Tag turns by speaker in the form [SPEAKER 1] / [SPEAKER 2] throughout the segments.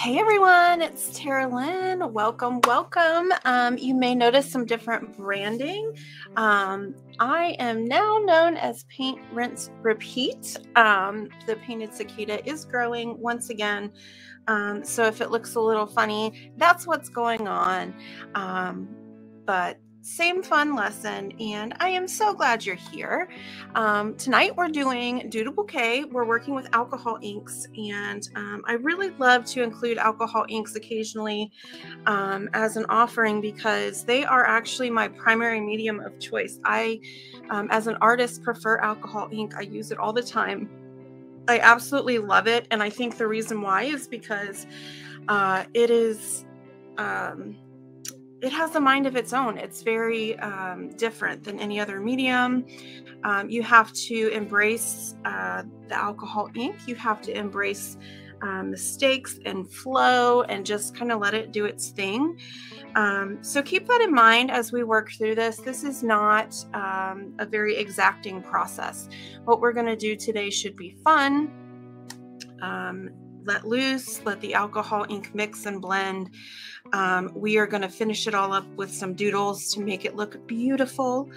[SPEAKER 1] Hey everyone, it's Tara Lynn. Welcome, welcome. Um, you may notice some different branding. Um, I am now known as Paint Rinse Repeat. Um, the painted cicada is growing once again. Um, so if it looks a little funny, that's what's going on. Um, but same fun lesson, and I am so glad you're here. Um, tonight we're doing Doodle Bouquet. We're working with alcohol inks, and um, I really love to include alcohol inks occasionally um, as an offering because they are actually my primary medium of choice. I, um, as an artist, prefer alcohol ink. I use it all the time. I absolutely love it, and I think the reason why is because uh, it is um, it has a mind of its own. It's very um, different than any other medium. Um, you have to embrace uh, the alcohol ink. You have to embrace um, mistakes and flow and just kind of let it do its thing. Um, so keep that in mind as we work through this. This is not um, a very exacting process. What we're going to do today should be fun um, let loose, let the alcohol ink mix and blend. Um, we are going to finish it all up with some doodles to make it look beautiful.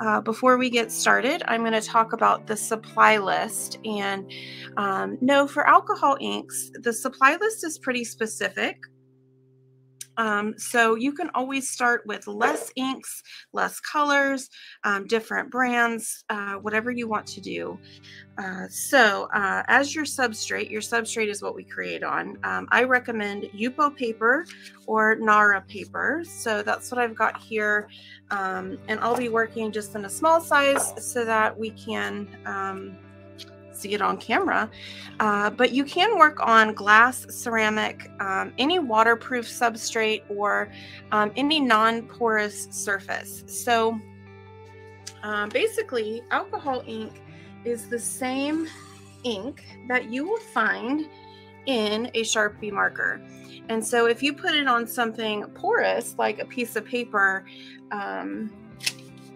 [SPEAKER 1] Uh, before we get started, I'm going to talk about the supply list. And um, no, for alcohol inks, the supply list is pretty specific. Um, so you can always start with less inks, less colors, um, different brands, uh, whatever you want to do. Uh, so uh, as your substrate, your substrate is what we create on. Um, I recommend Yupo paper or Nara paper. So that's what I've got here. Um, and I'll be working just in a small size so that we can um, see it on camera. Uh, but you can work on glass, ceramic, um, any waterproof substrate, or um, any non porous surface. So um, basically, alcohol ink is the same ink that you will find in a Sharpie marker. And so if you put it on something porous, like a piece of paper, um,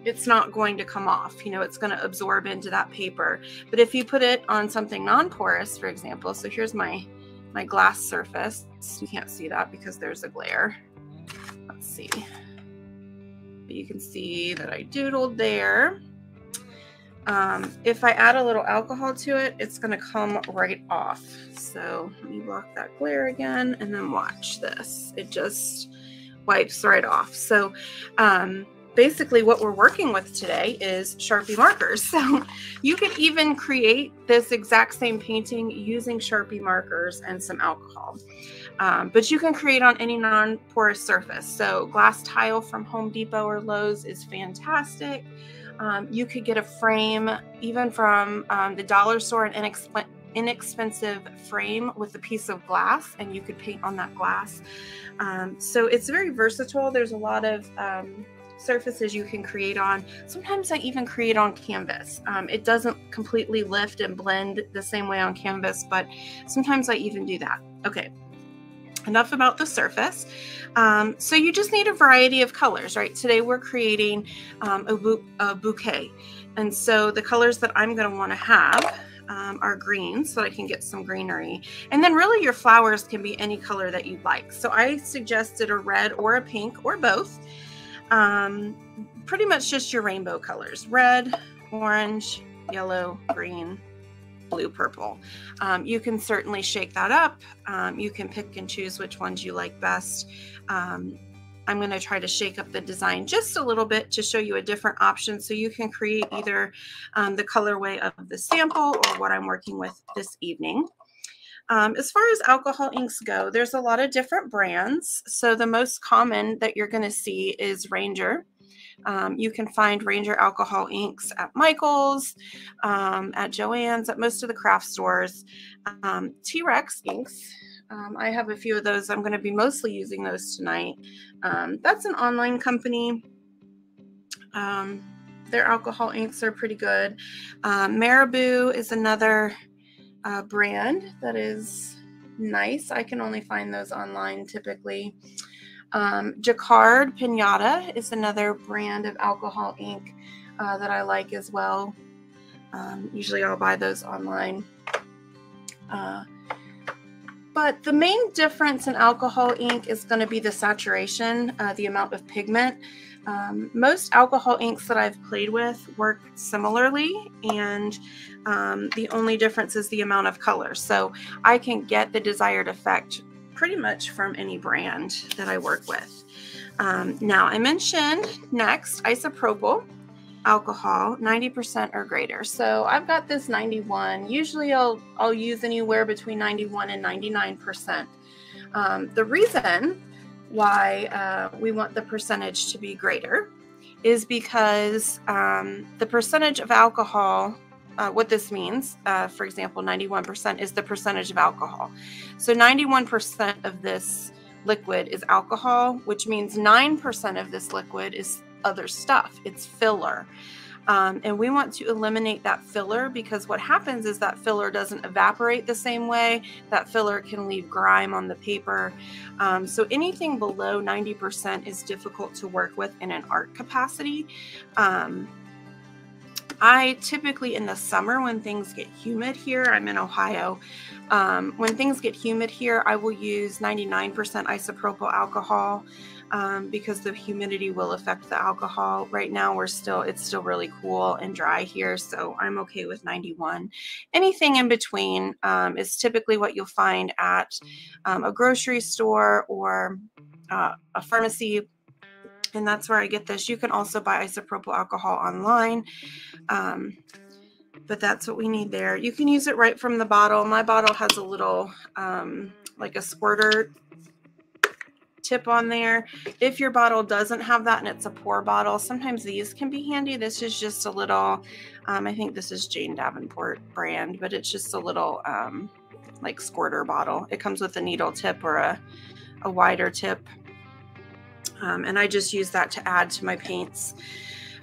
[SPEAKER 1] it's not going to come off. You know, it's going to absorb into that paper. But if you put it on something non-porous, for example, so here's my my glass surface. You can't see that because there's a glare. Let's see. But you can see that I doodled there. Um, if I add a little alcohol to it, it's going to come right off. So let me block that glare again and then watch this. It just wipes right off. So um, basically what we're working with today is Sharpie markers. So you could even create this exact same painting using Sharpie markers and some alcohol. Um, but you can create on any non-porous surface. So glass tile from Home Depot or Lowe's is fantastic. Um, you could get a frame even from um, the dollar store, an inexp inexpensive frame with a piece of glass, and you could paint on that glass. Um, so it's very versatile. There's a lot of um, surfaces you can create on. Sometimes I even create on canvas. Um, it doesn't completely lift and blend the same way on canvas, but sometimes I even do that. Okay, enough about the surface. Um, so you just need a variety of colors, right? Today we're creating um, a, a, bouquet. And so the colors that I'm going to want to have um, are green so I can get some greenery. And then really your flowers can be any color that you'd like. So I suggested a red or a pink or both um, pretty much just your rainbow colors red, orange, yellow, green, blue, purple. Um, you can certainly shake that up. Um, you can pick and choose which ones you like best. Um, I'm going to try to shake up the design just a little bit to show you a different option so you can create either um, the colorway of the sample or what I'm working with this evening. Um, as far as alcohol inks go, there's a lot of different brands. So the most common that you're going to see is Ranger. Um, you can find Ranger alcohol inks at Michael's, um, at Joann's, at most of the craft stores. Um, T-Rex inks. Um, I have a few of those. I'm going to be mostly using those tonight. Um, that's an online company. their alcohol inks are pretty good. Marabu is another uh, brand that is nice. I can only find those online typically. Um, Jacquard Pinata is another brand of alcohol ink uh, that I like as well. Um, usually I'll buy those online. Uh, but the main difference in alcohol ink is going to be the saturation, uh, the amount of pigment. Um, most alcohol inks that I've played with work similarly, and um, the only difference is the amount of color. So I can get the desired effect pretty much from any brand that I work with. Um, now, I mentioned next isopropyl alcohol 90% or greater so i've got this 91 usually i'll i'll use anywhere between 91 and 99% um, the reason why uh, we want the percentage to be greater is because um, the percentage of alcohol, uh, what this means, uh, for example, 91% is the percentage of alcohol. So 91% of this liquid is alcohol, which means 9% of this liquid is other stuff, it's filler. Um, and we want to eliminate that filler because what happens is that filler doesn't evaporate the same way. That filler can leave grime on the paper. Um, so anything below 90% is difficult to work with in an art capacity. Um, I typically in the summer when things get humid here, I'm in Ohio. Um, when things get humid here, I will use 99% isopropyl alcohol um, because the humidity will affect the alcohol. Right now, we're still, it's still really cool and dry here, so I'm okay with 91. Anything in between um, is typically what you'll find at um, a grocery store or uh, a pharmacy and that's where I get this. You can also buy isopropyl alcohol online. Um, but that's what we need there. You can use it right from the bottle. My bottle has a little, um, like a squirter tip on there. If your bottle doesn't have that and it's a pour bottle, sometimes these can be handy. This is just a little, um, I think this is Jane Davenport brand, but it's just a little um, like squirter bottle. It comes with a needle tip or a, a wider tip. Um, and I just use that to add to my paints.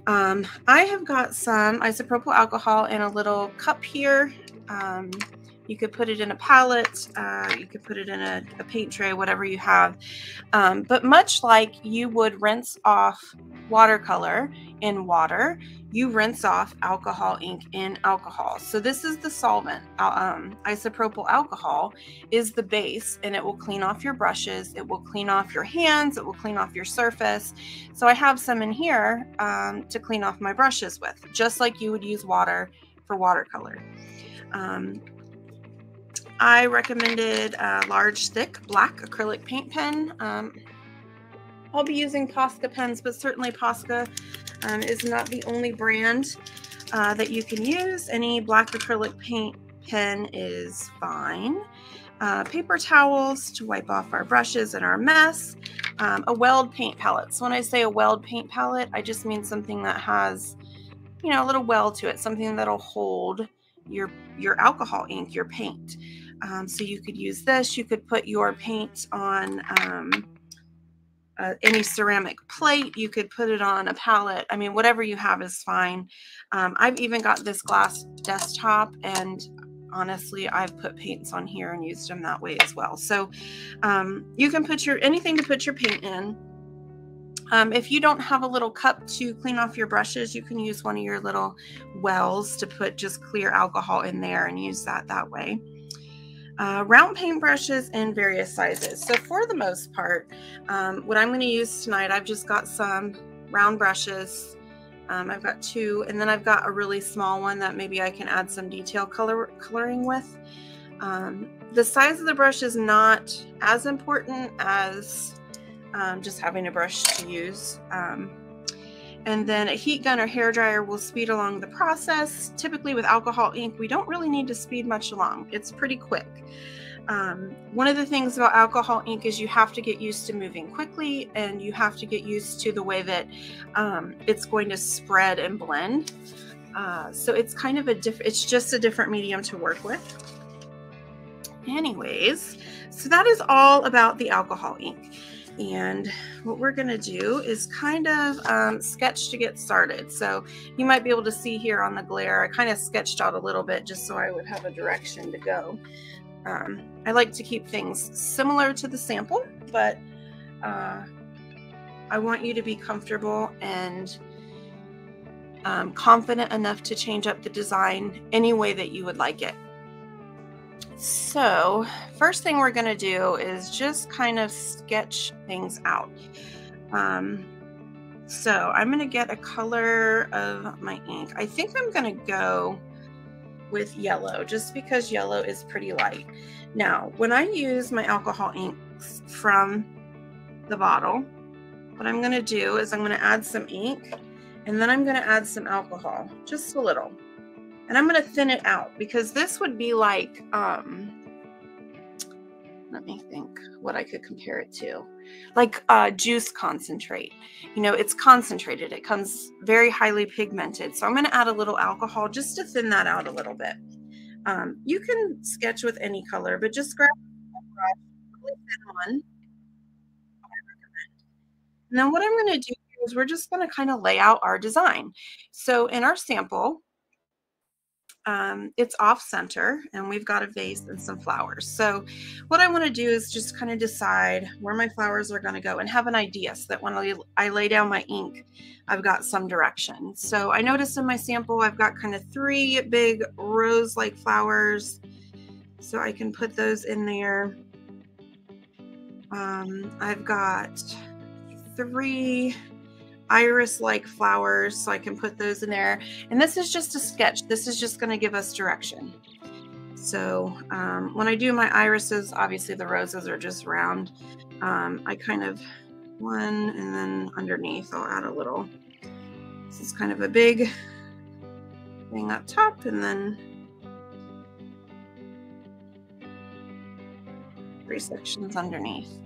[SPEAKER 1] Um, I have got some isopropyl alcohol in a little cup here. You could put it in a palette, uh, you could put it in a, a paint tray, whatever you have. Um, but much like you would rinse off watercolor in water, you rinse off alcohol ink in alcohol. So this is the solvent. Um, isopropyl alcohol is the base and it will clean off your brushes. It will clean off your hands. It will clean off your surface. So I have some in here um, to clean off my brushes with, just like you would use water for watercolor. Um, I recommended a large, thick black acrylic paint pen. Um, I'll be using Posca pens, but certainly Posca um, is not the only brand uh, that you can use. Any black acrylic paint pen is fine. Uh, paper towels to wipe off our brushes and our mess. Um, a welled paint palette. So when I say a welled paint palette, I just mean something that has, you know, a little weld to it, something that'll hold your your alcohol ink, your paint. Um, so you could use this. You could put your paint on um, uh, any ceramic plate. You could put it on a palette. I mean, whatever you have is fine. Um, I've even got this glass desktop and honestly I've put paints on here and used them that way as well. So um, you can put your anything to put your paint in. Um, if you don't have a little cup to clean off your brushes, you can use one of your little wells to put just clear alcohol in there and use that that way uh, round paintbrushes in various sizes. So for the most part, um, what I'm going to use tonight, I've just got some round brushes. Um, I've got two, and then I've got a really small one that maybe I can add some detail color coloring with. Um, the size of the brush is not as important as um, just having a brush to use. And then a heat gun or hair dryer will speed along the process. Typically with alcohol ink, we don't really need to speed much along. It's pretty quick. Um, one of the things about alcohol ink is you have to get used to moving quickly and you have to get used to the way that um, it's going to spread and blend. Uh, so it's kind of a different, it's just a different medium to work with. Anyways, so that is all about the alcohol ink. And what we're going to do is kind of um, sketch to get started. So you might be able to see here on the glare, I kind of sketched out a little bit just so I would have a direction to go. Um, I like to keep things similar to the sample, but uh, I want you to be comfortable and um, confident enough to change up the design any way that you would like it. So first thing we're going to do is just kind of sketch things out. Um, so I'm going to get a color of my ink. I think I'm going to go with yellow just because yellow is pretty light. Now, when I use my alcohol inks from the bottle, what I'm going to do is I'm going to add some ink and then I'm going to add some alcohol, just a little. And I'm going to thin it out because this would be like, um, let me think what I could compare it to. Like uh, juice concentrate. You know, it's concentrated. It comes very highly pigmented. So I'm going to add a little alcohol just to thin that out a little bit. Um, you can sketch with any color, but just grab a really thin one. And then what I'm going to do is we're just going to kind of lay out our design. So in our sample, um, it's off center and we've got a vase and some flowers. So what I want to do is just kind of decide where my flowers are going to go and have an idea so that when I, I lay down my ink, I've got some direction. So I noticed in my sample, I've got kind of three big rose-like flowers. So I can put those in there. Um, I've got three iris like flowers so I can put those in there. And this is just a sketch. This is just going to give us direction. So um, when I do my irises, obviously the roses are just round. Um, I kind of one and then underneath I'll add a little. This is kind of a big thing up top and then three sections underneath.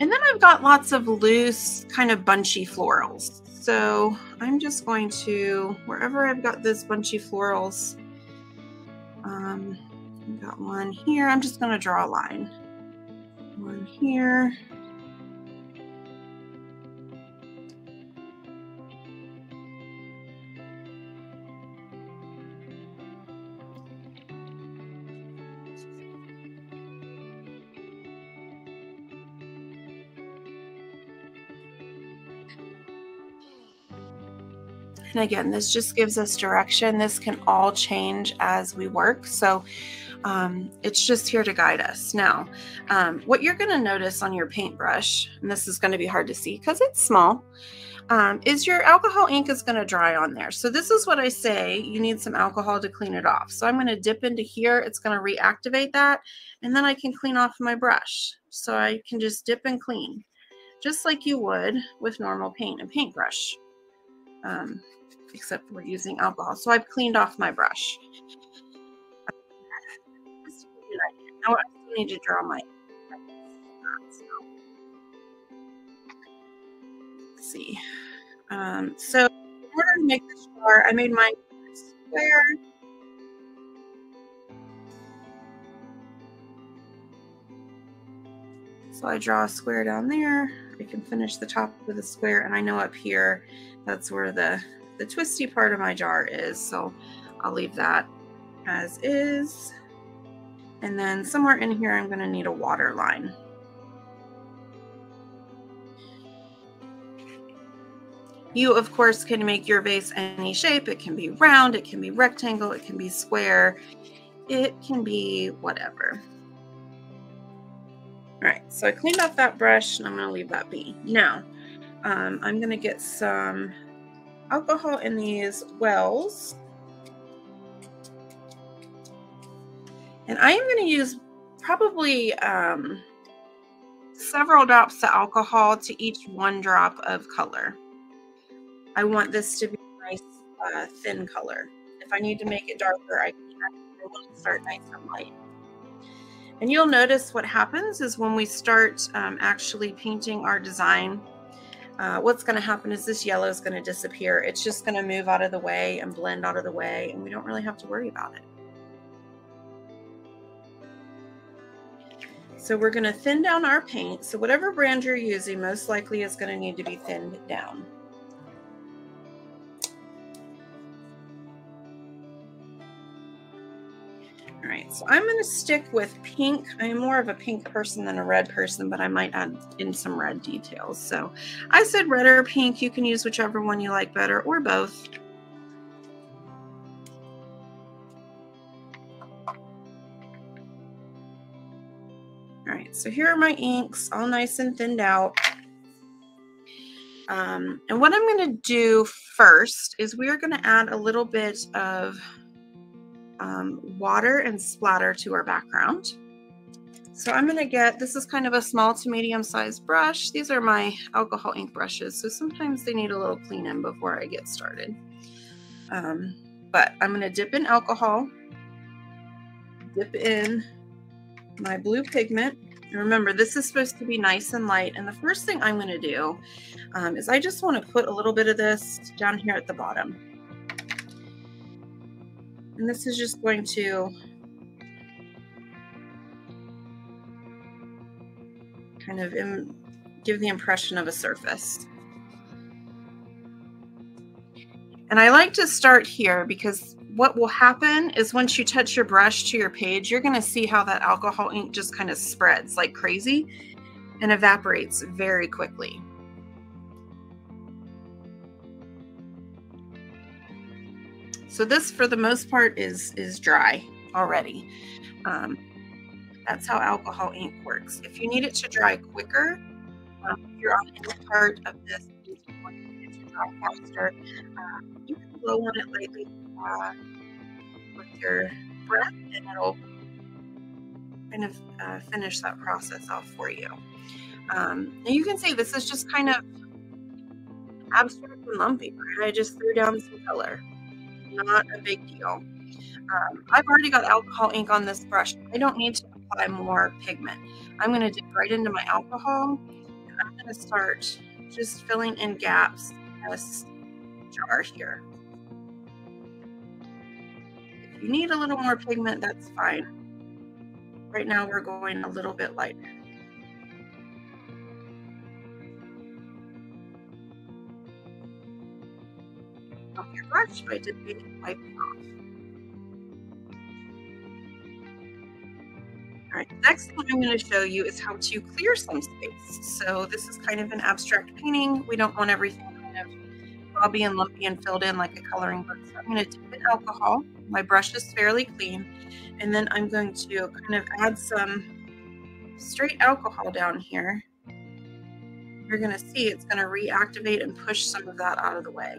[SPEAKER 1] And then I've got lots of loose, kind of bunchy florals. So I'm just going to, wherever I've got those bunchy florals, um, I've got one here. I'm just going to draw a line. One here. And again, this just gives us direction. This can all change as we work. So um, it's just here to guide us. Now, um, what you're going to notice on your paintbrush, and this is going to be hard to see because it's small, um, is your alcohol ink is going to dry on there. So this is what I say, you need some alcohol to clean it off. So I'm going to dip into here. It's going to reactivate that. And then I can clean off my brush. So I can just dip and clean, just like you would with normal paint and paintbrush. Um, except we're using alcohol. So I've cleaned off my brush. Now I still need to draw my. Let's see. Um, so in order to make this jar, I made mine square. So I draw a square down there. I can finish the top with a square, and I know up here, that's where the the twisty part of my jar is. So I'll leave that as is. And then somewhere in here, I'm going to need a water line. You, of course, can make your vase any shape. It can be round, it can be rectangle, it can be square, it can be whatever. All right, so I cleaned off that brush and I'm going to leave that be. Now, um, I'm going to get some alcohol in these wells. And I am going to use probably um, several drops of alcohol to each one drop of color. I want this to be a nice uh, thin color. If I need to make it darker, I can. I start nice and light. And you'll notice what happens is when we start um, actually painting our design, uh, what's going to happen is this yellow is going to disappear. It's just going to move out of the way and blend out of the way, and we don't really have to worry about it. So we're going to thin down our paint. So whatever brand you're using most likely is going to need to be thinned down. right, so I'm going to stick with pink. I'm more of a pink person than a red person, but I might add in some red details. So I said red or pink. You can use whichever one you like better or both. All right, so here are my inks all nice and thinned out. Um, and what I'm going to do first is we are going to add a little bit of um, water and splatter to our background. So I'm going to get, this is kind of a small to medium sized brush. These are my alcohol ink brushes. So sometimes they need a little cleaning before I get started. Um, but I'm going to dip in alcohol, dip in my blue pigment. And remember, this is supposed to be nice and light. And the first thing I'm going to do um, is I just want to put a little bit of this down here at the bottom. And this is just going to kind of give the impression of a surface. And I like to start here because what will happen is once you touch your brush to your page, you're going to see how that alcohol ink just kind of spreads like crazy and evaporates very quickly. So this, for the most part, is, is dry already. Um, that's how alcohol ink works. If you need it to dry quicker, um, you're on any part of this, you it to dry faster, uh, you can blow on it lightly uh, with your breath and it'll kind of uh, finish that process off for you. Um, and you can see this is just kind of abstract and lumpy. I just threw down some color. Not a big deal. Um, I've already got alcohol ink on this brush. I don't need to apply more pigment. I'm going to dip right into my alcohol. And I'm going to start just filling in gaps in this jar here If you need a little more pigment, that's fine. Right now we're going a little bit lighter. Dipping off. All right, next thing I'm going to show you is how to clear some space. So this is kind of an abstract painting. We don't want everything kind of blobby and lumpy and filled in like a coloring book. So I'm going to dip in alcohol my brush is fairly clean. And then I'm going to kind of add some straight alcohol down here. You're going to see it's going to reactivate and push some of that out of the way.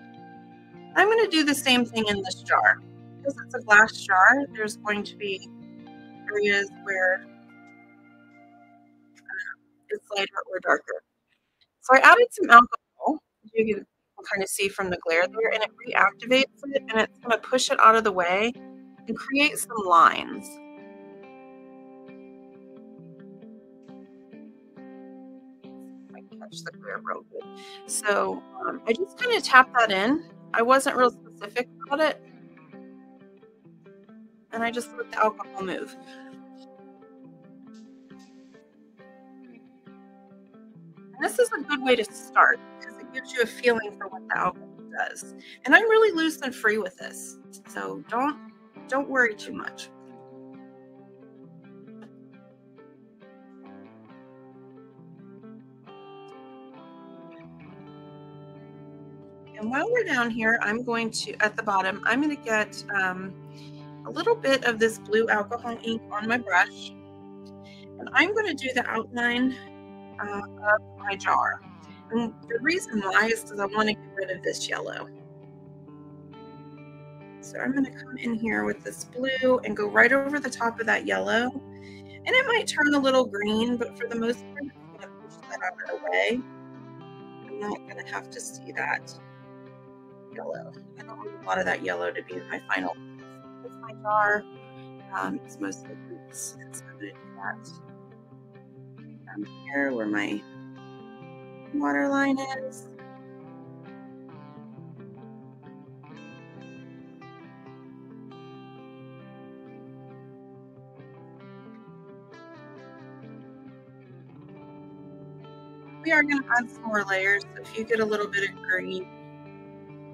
[SPEAKER 1] I'm going to do the same thing in this jar. Because it's a glass jar, there's going to be areas where uh, it's lighter or darker. So I added some alcohol. You can kind of see from the glare there, and it reactivates it, and it's going to push it out of the way and create some lines. I catch the glare real good. So um, I just kind of tap that in. I wasn't real specific about it, and I just let the alcohol move. And this is a good way to start because it gives you a feeling for what the alcohol does. And I'm really loose and free with this. So don't don't worry too much. And while we're down here, I'm going to, at the bottom, I'm going to get um, a little bit of this blue alcohol ink on my brush. And I'm going to do the outline uh, of my jar. And the reason why is because I want to get rid of this yellow. So I'm going to come in here with this blue and go right over the top of that yellow. And it might turn a little green, but for the most part, I'm going to push that out of the way. I'm not going to have to see that yellow. I don't want a lot of that yellow to be in my final With my jar. Um, it's mostly roots, so I'm going to do that down here where my water line is. We are going to add some more layers. So if you get a little bit of green,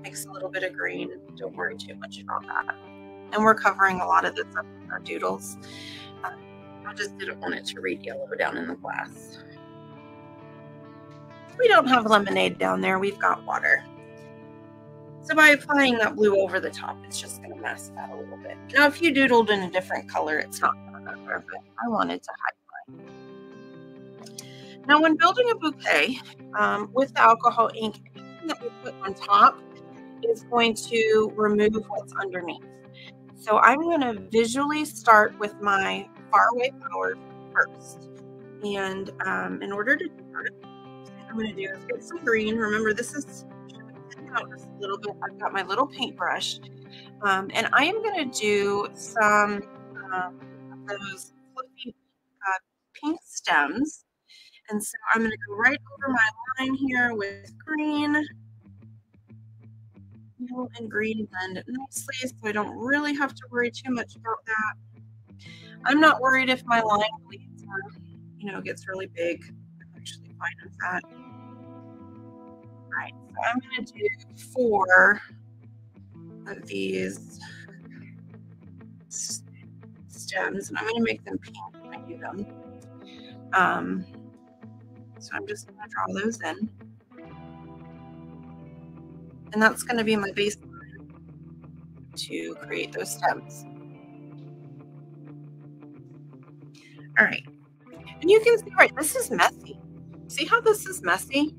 [SPEAKER 1] mix a little bit of green, don't worry too much about that. And we're covering a lot of this up with our doodles. Uh, I just didn't want it to read yellow down in the glass. We don't have lemonade down there, we've got water. So by applying that blue over the top, it's just going to mask that a little bit. Now, if you doodled in a different color, it's not going to matter, but I wanted to highlight. Now, when building a bouquet um, with the alcohol ink, that we put on top is going to remove what's underneath. So I'm going to visually start with my faraway flowers first. And um, in order to do that, I'm going to do is get some green. Remember, this is out just a little bit. I've got my little paintbrush. Um, and I am going to do some um, those fluffy uh, pink stems. And so I'm going to go right over my line here with green and green blend nicely so I don't really have to worry too much about that. I'm not worried if my line bleeds or, you know, gets really big. I'm actually fine with that. All right, so I'm going to do four of these stems and I'm going to make them pink when I do them. Um, so I'm just going to draw those in. And that's going to be my base to create those stems. All right. And you can see, right, this is messy. See how this is messy?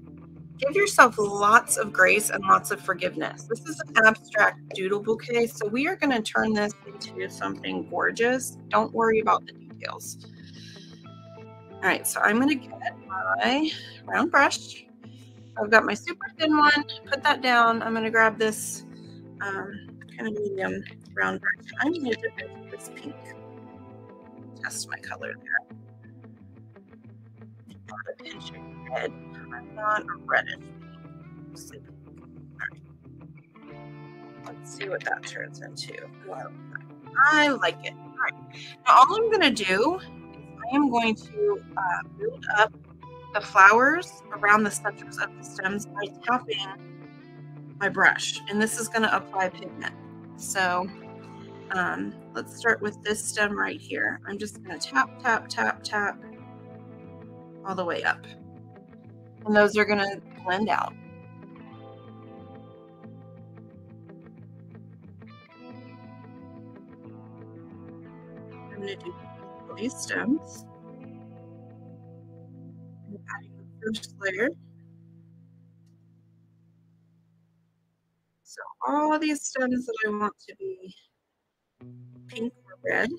[SPEAKER 1] Give yourself lots of grace and lots of forgiveness. This is an abstract doodle bouquet, so we are going to turn this into something gorgeous. Don't worry about the details. All right, so I'm going to get my round brush I've got my super thin one, put that down. I'm going to grab this um, kind of medium round brush. I'm going to dip into this pink. Test my color there. A pinch of red. I'm not a reddish. Let's see what that turns into. I like it. All right. Now all I'm going to do is I am going to uh, build up the flowers around the centers of the stems by tapping my brush. And this is going to apply pigment. So um, let's start with this stem right here. I'm just going to tap, tap, tap, tap all the way up. And those are going to blend out. I'm going to do these stems. First layer. So all these stems that I want to be pink or red,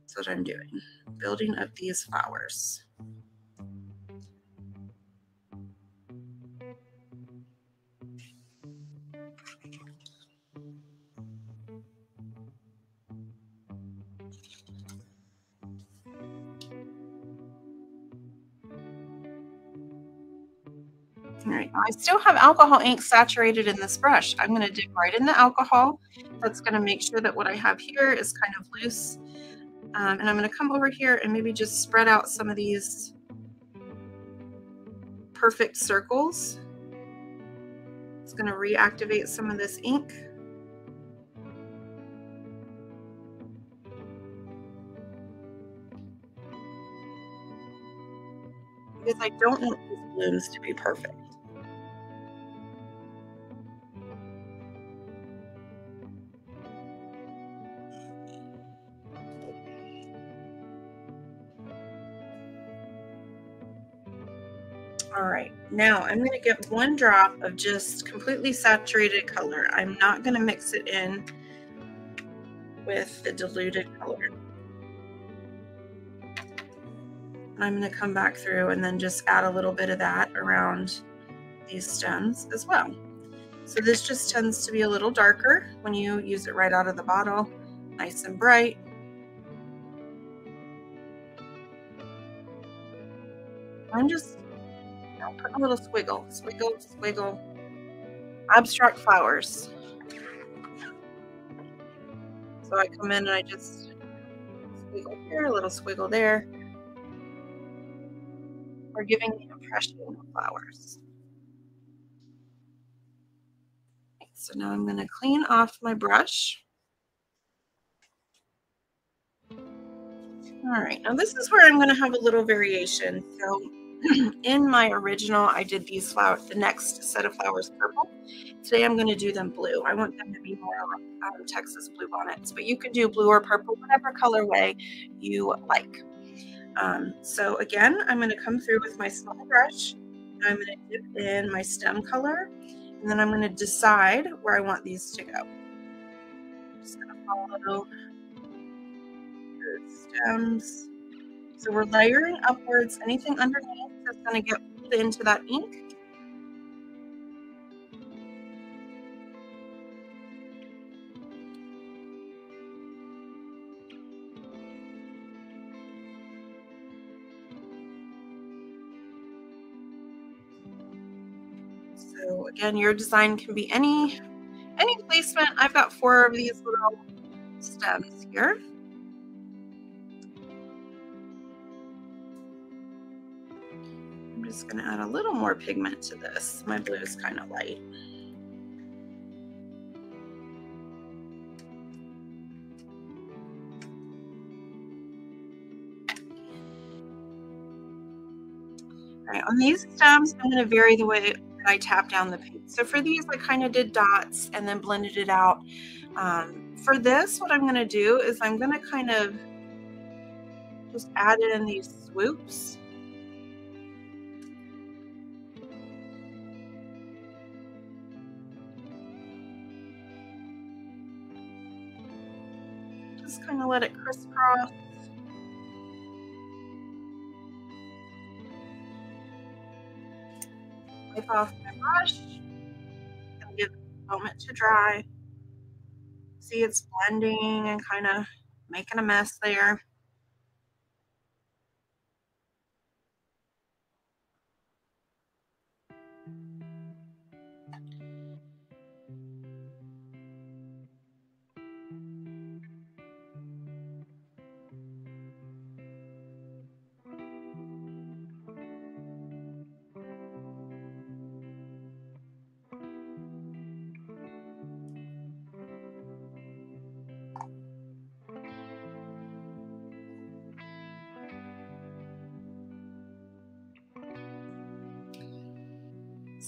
[SPEAKER 1] that's what I'm doing, building up these flowers. I still have alcohol ink saturated in this brush. I'm going to dip right in the alcohol. That's going to make sure that what I have here is kind of loose. Um, and I'm going to come over here and maybe just spread out some of these perfect circles. It's going to reactivate some of this ink. Because I don't want these blooms to be perfect. Now I'm going to get one drop of just completely saturated color. I'm not going to mix it in with the diluted color. I'm going to come back through and then just add a little bit of that around these stems as well. So this just tends to be a little darker when you use it right out of the bottle, nice and bright. I'm just a little squiggle, squiggle, squiggle. Abstract flowers. So I come in and I just squiggle here, a little squiggle there. We're giving the impression of flowers. So now I'm going to clean off my brush. All right, now this is where I'm going to have a little variation. So in my original, I did these flowers, the next set of flowers purple. Today I'm going to do them blue. I want them to be more um, Texas blue bonnets, but you could do blue or purple, whatever colorway you like. Um, so again, I'm going to come through with my small brush. I'm going to dip in my stem color, and then I'm going to decide where I want these to go. I'm just going to follow the stems. So we're layering upwards. Anything underneath is going to get pulled into that ink. So again, your design can be any any placement. I've got four of these little stems here. Just going to add a little more pigment to this. My blue is kind of light. Right, on these stems, I'm going to vary the way that I tap down the paint. So for these, I kind of did dots and then blended it out. Um, for this, what I'm going to do is I'm going to kind of just add in these swoops. Let it crisscross. wipe off my brush and give it a moment to dry. See it's blending and kind of making a mess there.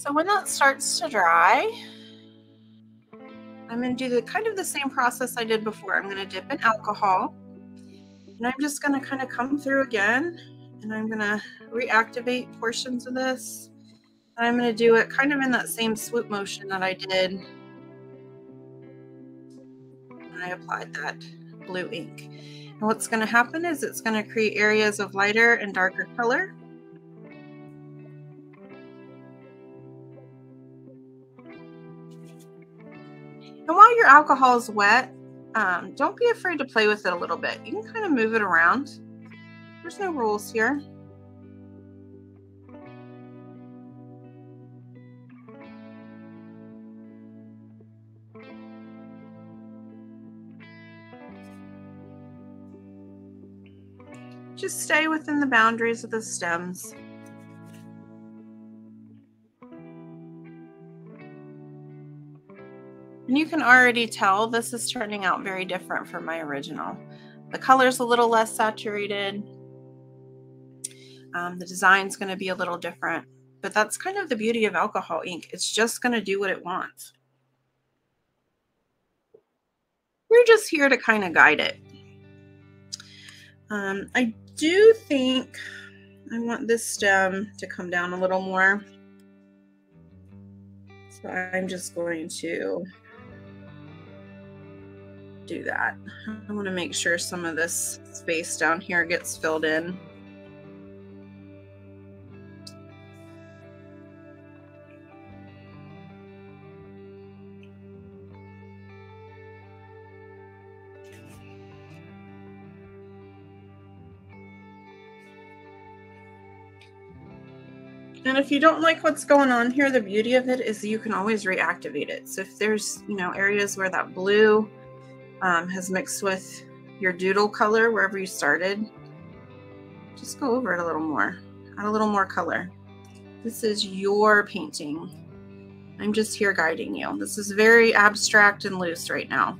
[SPEAKER 1] So when that starts to dry, I'm going to do the kind of the same process I did before. I'm going to dip in alcohol and I'm just going to kind of come through again and I'm going to reactivate portions of this. And I'm going to do it kind of in that same swoop motion that I did I applied that blue ink. And what's going to happen is it's going to create areas of lighter and darker color. Your alcohol is wet, um, don't be afraid to play with it a little bit. You can kind of move it around. There's no rules here. Just stay within the boundaries of the stems. And you can already tell this is turning out very different from my original. The color's a little less saturated. Um, the design's going to be a little different, but that's kind of the beauty of alcohol ink. It's just going to do what it wants. We're just here to kind of guide it. Um, I do think I want this stem to come down a little more. So I'm just going to do that. I want to make sure some of this space down here gets filled in. And if you don't like what's going on here, the beauty of it is you can always reactivate it. So if there's, you know, areas where that blue um, has mixed with your doodle color wherever you started, just go over it a little more, add a little more color. This is your painting. I'm just here guiding you. This is very abstract and loose right now.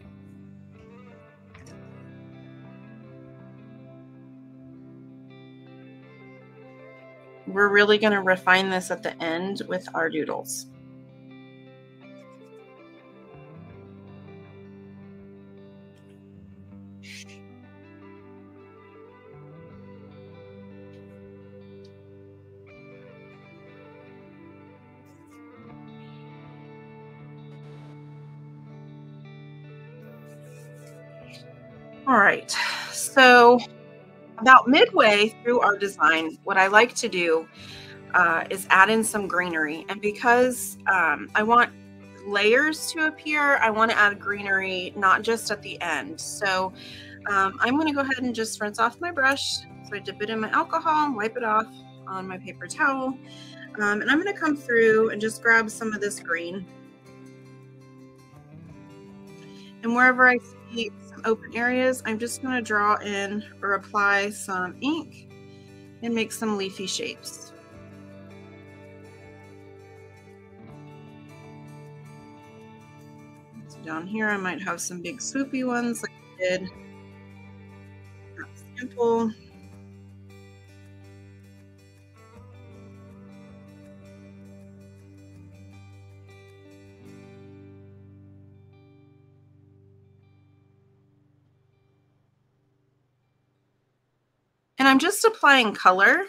[SPEAKER 1] We're really going to refine this at the end with our doodles. All right, so about midway through our design, what I like to do uh, is add in some greenery. And because um, I want layers to appear, I want to add greenery not just at the end. So um, I'm going to go ahead and just rinse off my brush. So I dip it in my alcohol, wipe it off on my paper towel. Um, and I'm going to come through and just grab some of this green. And wherever I see open areas, I'm just going to draw in or apply some ink and make some leafy shapes. So down here, I might have some big swoopy ones like I did. That's simple. I'm just applying color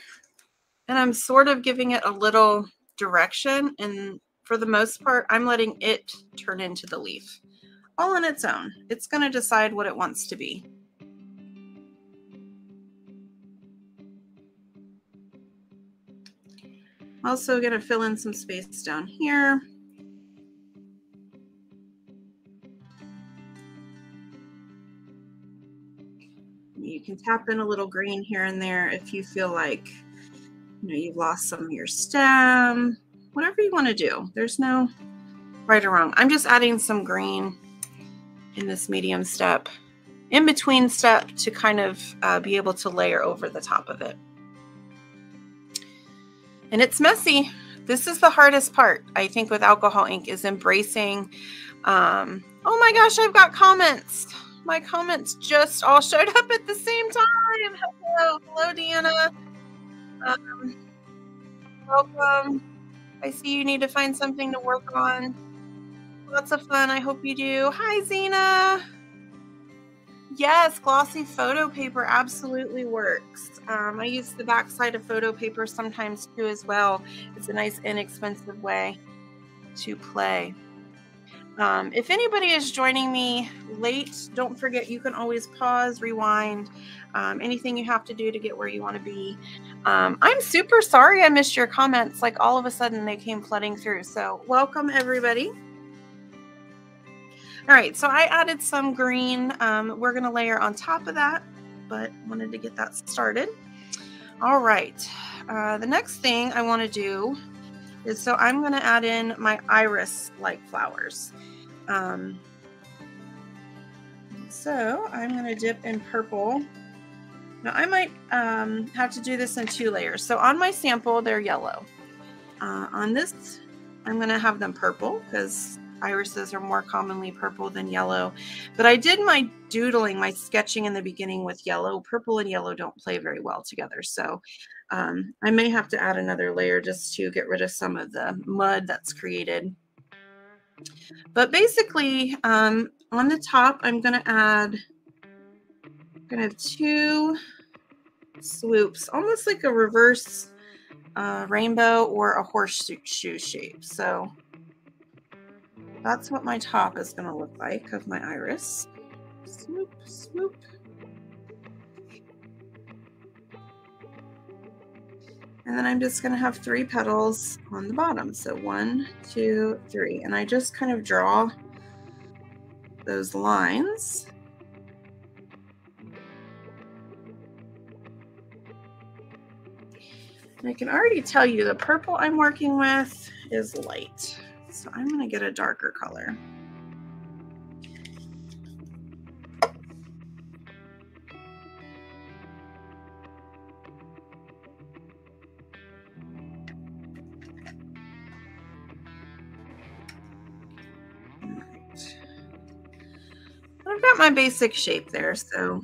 [SPEAKER 1] and I'm sort of giving it a little direction. And for the most part, I'm letting it turn into the leaf all on its own. It's going to decide what it wants to be. Also going to fill in some space down here. Can tap in a little green here and there if you feel like you know you've lost some of your stem, whatever you want to do. There's no right or wrong. I'm just adding some green in this medium step, in between step to kind of uh, be able to layer over the top of it. And it's messy. This is the hardest part, I think, with alcohol ink is embracing. Um, oh my gosh, I've got comments my comments just all showed up at the same time. Hello, hello, Deanna. Um, welcome. I see you need to find something to work on. Lots of fun. I hope you do. Hi, Zena. Yes, glossy photo paper absolutely works. Um, I use the backside of photo paper sometimes too, as well. It's a nice, inexpensive way to play. Um, if anybody is joining me late, don't forget you can always pause, rewind, um, anything you have to do to get where you want to be. Um, I'm super sorry I missed your comments. Like all of a sudden they came flooding through. So, welcome everybody. All right, so I added some green. Um, we're going to layer on top of that, but wanted to get that started. All right, uh, the next thing I want to do is so I'm going to add in my iris-like flowers. Um, so I'm going to dip in purple. Now I might um, have to do this in two layers. So on my sample, they're yellow. Uh, on this, I'm going to have them purple because irises are more commonly purple than yellow. But I did my doodling, my sketching in the beginning with yellow. Purple and yellow don't play very well together. So um, I may have to add another layer just to get rid of some of the mud that's created. But basically, um, on the top, I'm going to add kind of two swoops, almost like a reverse uh, rainbow or a horseshoe shape. So that's what my top is going to look like of my iris. Swoop, swoop. And then I'm just going to have three petals on the bottom. So one, two, three. And I just kind of draw those lines. And I can already tell you the purple I'm working with is light. So I'm going to get a darker color. I've got my basic shape there, so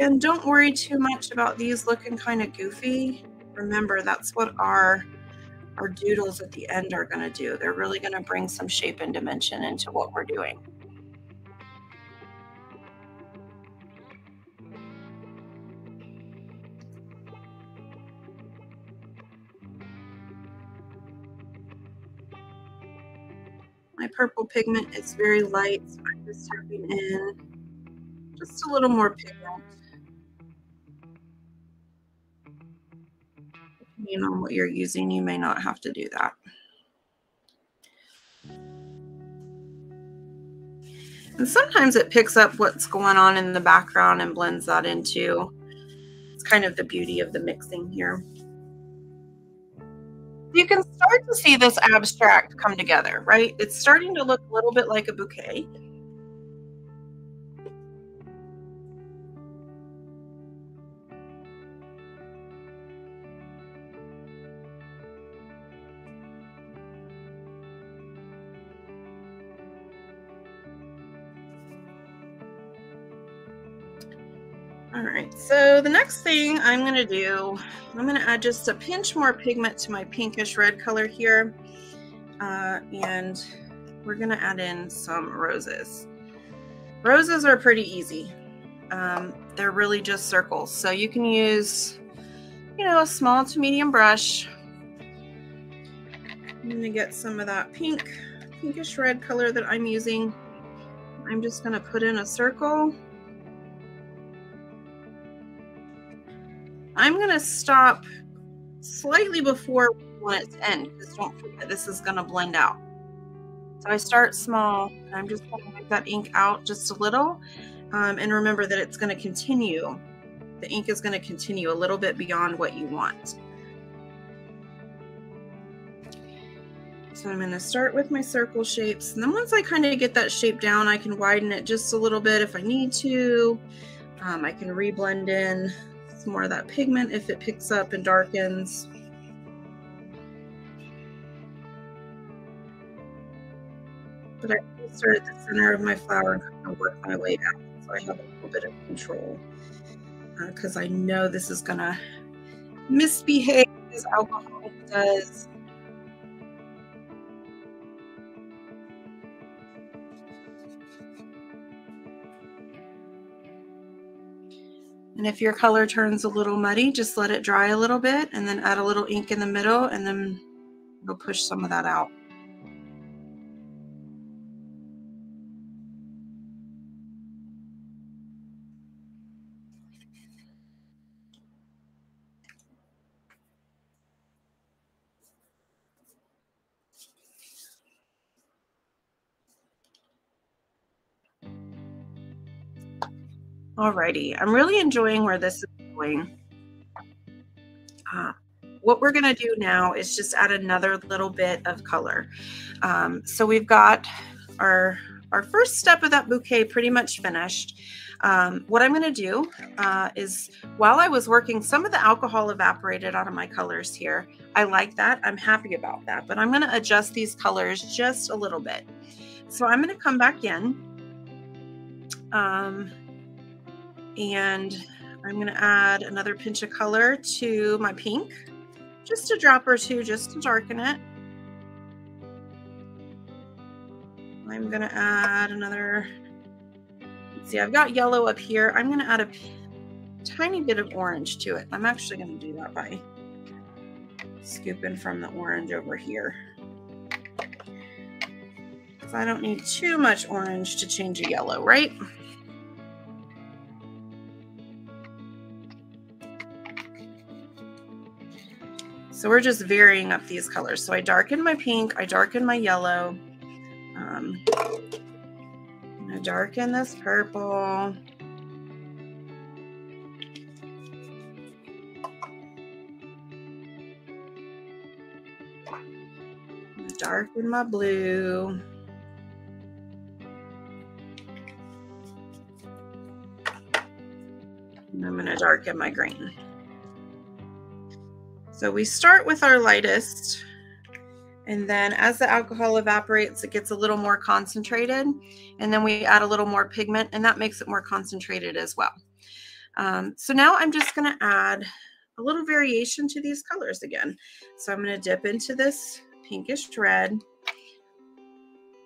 [SPEAKER 1] Again, don't worry too much about these looking kind of goofy. Remember, that's what our our doodles at the end are going to do. They're really going to bring some shape and dimension into what we're doing. My purple pigment is very light, so I'm just tapping in just a little more pigment. Depending on what you're using, you may not have to do that. And sometimes it picks up what's going on in the background and blends that into. It's kind of the beauty of the mixing here. You can start to see this abstract come together, right? It's starting to look a little bit like a bouquet. Right, so the next thing I'm gonna do, I'm gonna add just a pinch more pigment to my pinkish red color here. Uh, and we're gonna add in some roses. Roses are pretty easy. Um, they're really just circles. So you can use, you know, a small to medium brush. I'm gonna get some of that pink, pinkish red color that I'm using. I'm just gonna put in a circle I'm going to stop slightly before we want it to end because don't forget this is going to blend out. So I start small and I'm just going to make that ink out just a little. Um, and remember that it's going to continue. The ink is going to continue a little bit beyond what you want. So I'm going to start with my circle shapes. And then once I kind of get that shape down, I can widen it just a little bit if I need to. Um, I can reblend in some more of that pigment if it picks up and darkens. But I start at the center of my flower and kind of work my way out so I have a little bit of control. Because uh, I know this is going to misbehave as alcohol does. And if your color turns a little muddy, just let it dry a little bit and then add a little ink in the middle and then it'll push some of that out. Alrighty, I'm really enjoying where this is going. Uh, what we're going to do now is just add another little bit of color. Um, so we've got our, our first step of that bouquet pretty much finished. Um, what I'm going to do uh, is while I was working, some of the alcohol evaporated out of my colors here. I like that. I'm happy about that. But I'm going to adjust these colors just a little bit. So I'm going to come back in. Um, and I'm going to add another pinch of color to my pink, just a drop or two just to darken it. I'm going to add another, see, I've got yellow up here. I'm going to add a tiny bit of orange to it. I'm actually going to do that by scooping from the orange over here. I don't need too much orange to change a yellow, right? So we're just varying up these colors. So I darken my pink, I darken my yellow. Um, gonna darken this purple. darken my blue. And I'm going to darken my green. So we start with our lightest, and then as the alcohol evaporates, it gets a little more concentrated, and then we add a little more pigment, and that makes it more concentrated as well. Um, so now I'm just going to add a little variation to these colors again. So I'm going to dip into this pinkish red.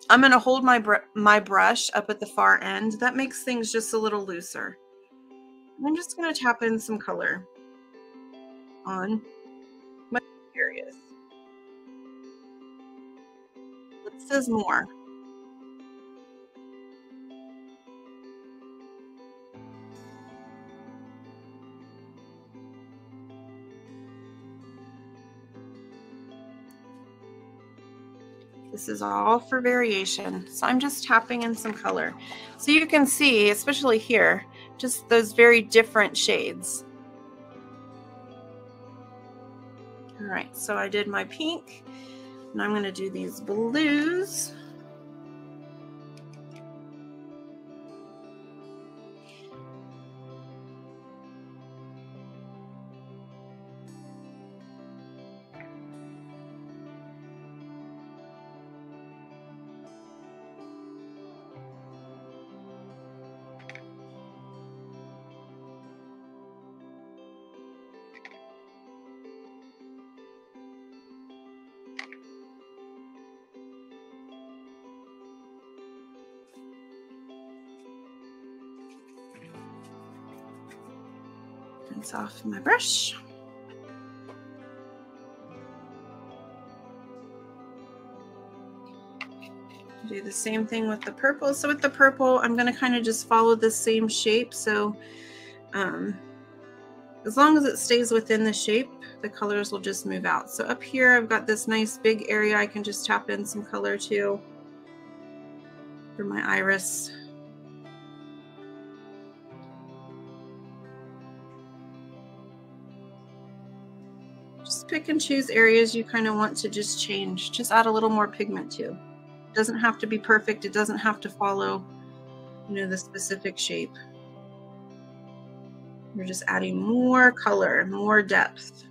[SPEAKER 1] I'm going to hold my, br my brush up at the far end. That makes things just a little looser. I'm just going to tap in some color on this is more. This is all for variation. So I'm just tapping in some color. So you can see, especially here, just those very different shades. Right, so I did my pink, and I'm gonna do these blues. Off my brush. Do the same thing with the purple. So with the purple, I'm going to kind of just follow the same shape. So um, as long as it stays within the shape, the colors will just move out. So up here, I've got this nice big area I can just tap in some color to for my iris. Pick and choose areas you kind of want to just change. Just add a little more pigment to. It doesn't have to be perfect. It doesn't have to follow, you know, the specific shape. You're just adding more color, more depth.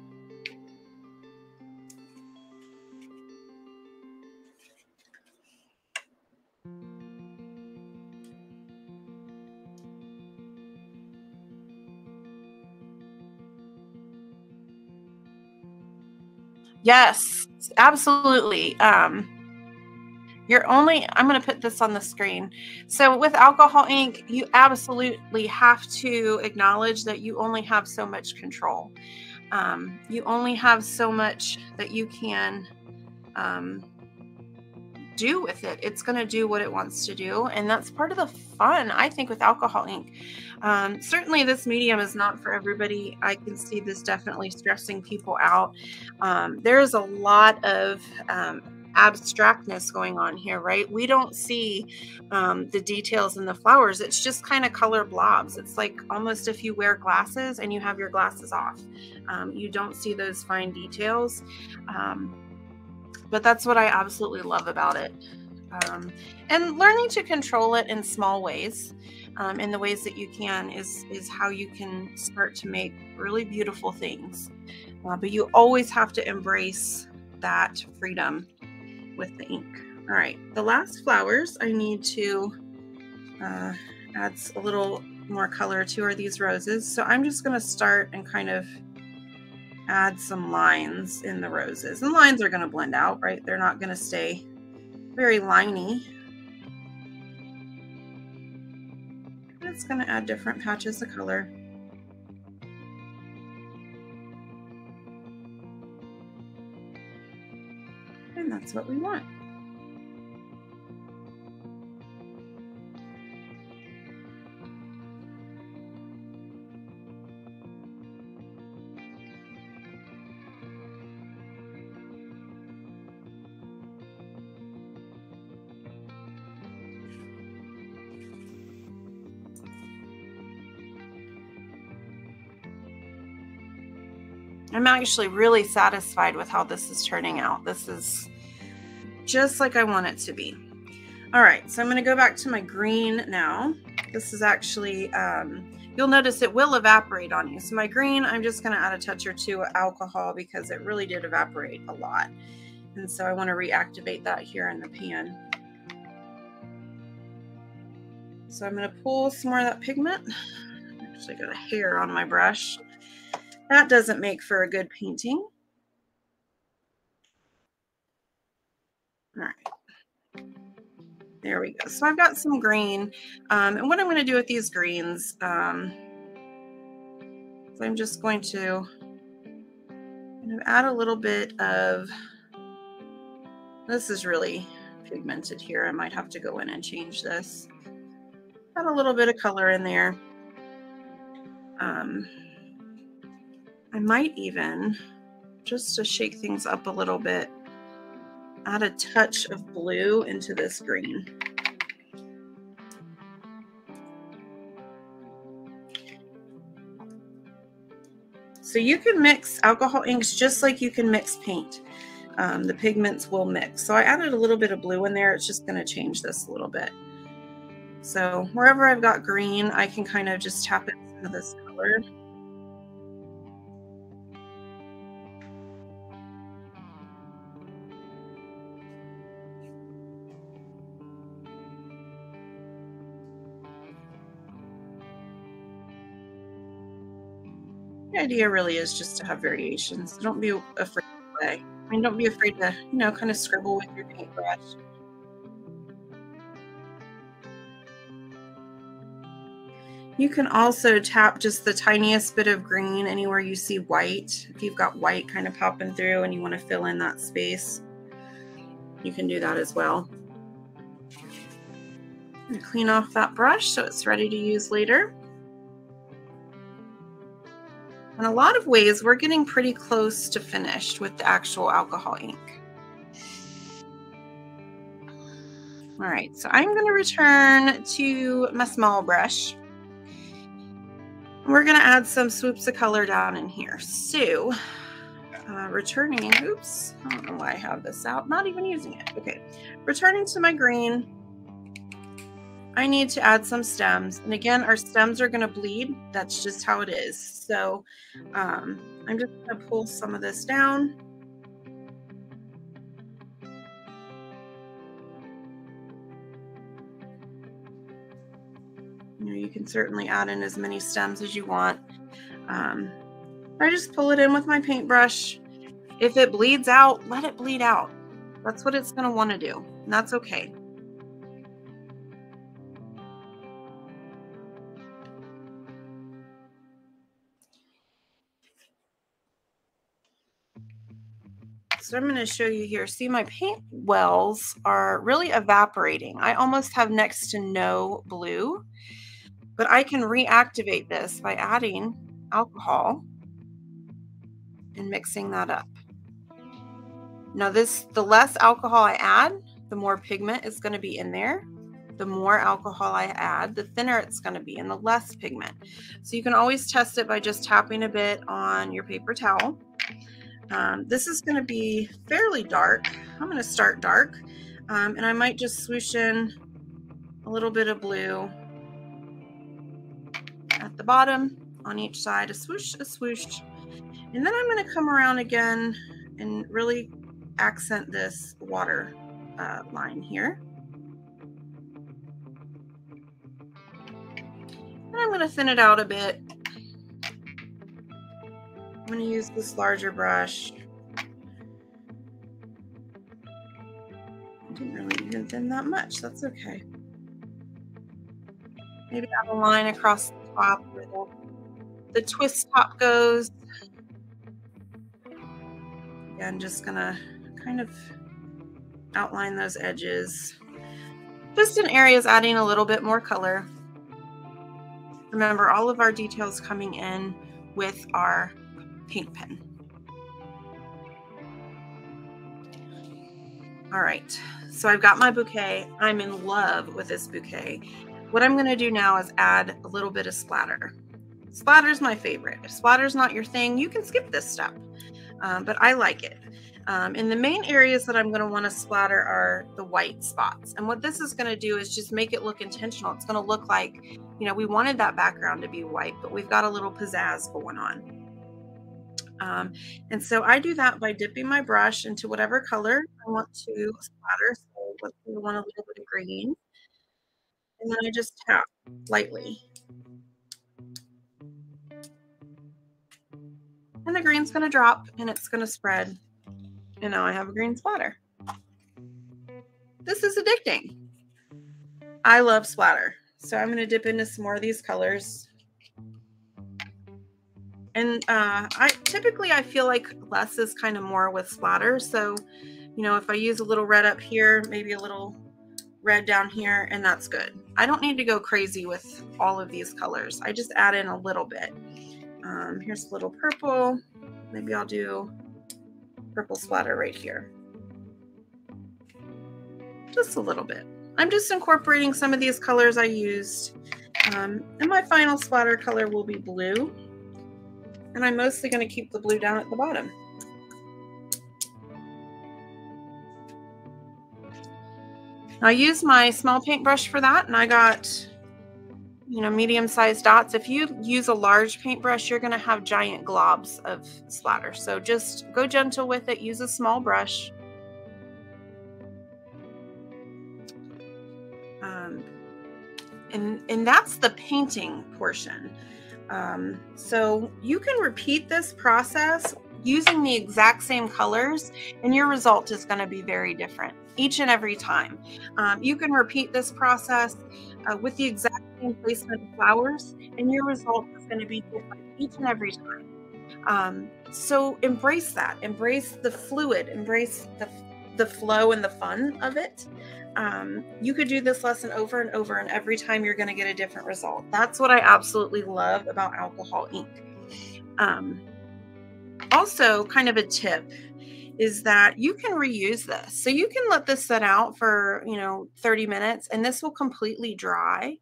[SPEAKER 1] Yes, absolutely. Um, you're only, I'm going to put this on the screen. So with alcohol ink, you absolutely have to acknowledge that you only have so much control. Um, you only have so much that you can um, do with it. It's going to do what it wants to do. And that's part of the fun, I think, with alcohol ink. Um, certainly, this medium is not for everybody. I can see this definitely stressing people out. Um, there's a lot of um, abstractness going on here, right? We don't see um, the details in the flowers. It's just kind of color blobs. It's like almost if you wear glasses and you have your glasses off. Um, you don't see those fine details. But that's what I absolutely love about it. Um, and learning to control it in small ways, um, in the ways that you can, is is how you can start to make really beautiful things. Uh, but you always have to embrace that freedom with the ink. All right, the last flowers I need to uh, add a little more color to are these roses. So I'm just going to start and kind of add some lines in the roses. And lines are going to blend out, right? They're not going to stay very liney. It's going to add different patches of color. And that's what we want. I'm actually really satisfied with how this is turning out. This is just like I want it to be. All right, so I'm going to go back to my green now. This is actually, um, you'll notice it will evaporate on you. So my green, I'm just going to add a touch or two of alcohol because it really did evaporate a lot. And so I want to reactivate that here in the pan. So I'm going to pull some more of that pigment. I actually got a hair on my brush. That doesn't make for a good painting. All right. There we go. So I've got some green. Um, and what I'm going to do with these greens, um, so I'm just going to add a little bit of, this is really pigmented here. I might have to go in and change this. Add a little bit of color in there. Um, I might even, just to shake things up a little bit, add a touch of blue into this green. So you can mix alcohol inks just like you can mix paint. Um, the pigments will mix. So I added a little bit of blue in there. It's just going to change this a little bit. So wherever I've got green, I can kind of just tap it into this color. Idea really is just to have variations. Don't be afraid to play. I mean, don't be afraid to, you know, kind of scribble with your paintbrush. You can also tap just the tiniest bit of green anywhere you see white. If you've got white kind of popping through and you want to fill in that space, you can do that as well. clean off that brush so it's ready to use later. In a lot of ways, we're getting pretty close to finished with the actual alcohol ink. All right, so I'm going to return to my small brush. We're going to add some swoops of color down in here. So, uh, returning, oops, I don't know why I have this out, not even using it. Okay, returning to my green, I need to add some stems. And again, our stems are going to bleed. That's just how it is. So um, I'm just going to pull some of this down. You know, you can certainly add in as many stems as you want. Um, I just pull it in with my paintbrush. If it bleeds out, let it bleed out. That's what it's going to want to do. And that's okay. So I'm going to show you here. See, my paint wells are really evaporating. I almost have next to no blue, but I can reactivate this by adding alcohol and mixing that up. Now this, the less alcohol I add, the more pigment is going to be in there. The more alcohol I add, the thinner it's going to be and the less pigment. So you can always test it by just tapping a bit on your paper towel. Um, this is going to be fairly dark. I'm going to start dark um, and I might just swoosh in a little bit of blue at the bottom on each side, a swoosh, a swoosh. And then I'm going to come around again and really accent this water uh, line here. And I'm going to thin it out a bit going to use this larger brush. I didn't really even thin that much. That's okay. Maybe add a line across the top where the, the twist top goes. Again, just going to kind of outline those edges. Just in areas adding a little bit more color. Remember, all of our details coming in with our paint pen. All right, so I've got my bouquet. I'm in love with this bouquet. What I'm gonna do now is add a little bit of splatter. Splatter's my favorite. If splatter's not your thing, you can skip this step, um, but I like it. Um, and the main areas that I'm going to want to splatter are the white spots. And what this is going to do is just make it look intentional. It's going to look like, you know, we wanted that background to be white, but we've got a little pizzazz going on. Um, and so I do that by dipping my brush into whatever color I want to splatter. So let's say I want a little bit of green. And then I just tap lightly. And the green's going to drop and it's going to spread. And now I have a green splatter. This is addicting. I love splatter. So I'm going to dip into some more of these colors. And uh, I typically I feel like less is kind of more with splatter. So, you know, if I use a little red up here, maybe a little red down here, and that's good. I don't need to go crazy with all of these colors. I just add in a little bit. Um, here's a little purple. Maybe I'll do purple splatter right here. just a little bit. I'm just incorporating some of these colors I used. Um, and my final splatter color will be blue. And I'm mostly going to keep the blue down at the bottom. I used my small paintbrush for that and I got, you know, medium sized dots. If you use a large paintbrush, you're going to have giant globs of splatter. So just go gentle with it. Use a small brush. Um, and, and that's the painting portion. Um, so you can repeat this process using the exact same colors and your result is going to be very different each and every time. Um, you can repeat this process uh, with the exact same placement of flowers and your result is going to be different each and every time. Um, so embrace that, embrace the fluid, embrace the, the flow and the fun of it. Um, you could do this lesson over and over, and every time you're going to get a different result. That's what I absolutely love about alcohol ink. Um, also, kind of a tip is that you can reuse this. So you can let this set out for, you know, 30 minutes and this will completely dry.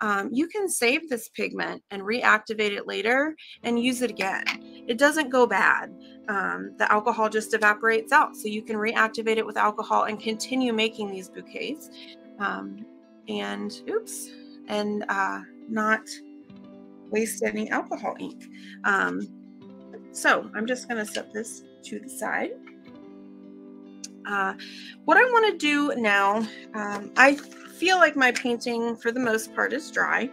[SPEAKER 1] Um, you can save this pigment and reactivate it later and use it again. It doesn't go bad. Um, the alcohol just evaporates out. So you can reactivate it with alcohol and continue making these bouquets. Um, and oops, and uh, not waste any alcohol ink. Um, so I'm just going to set this to the side. Uh, what I want to do now, um, I feel like my painting for the most part is dry.